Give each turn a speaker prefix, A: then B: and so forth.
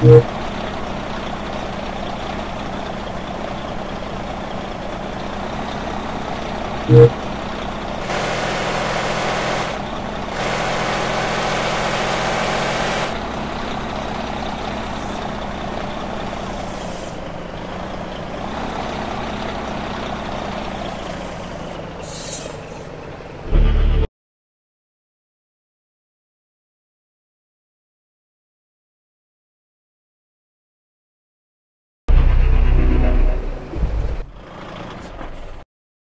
A: Yeah.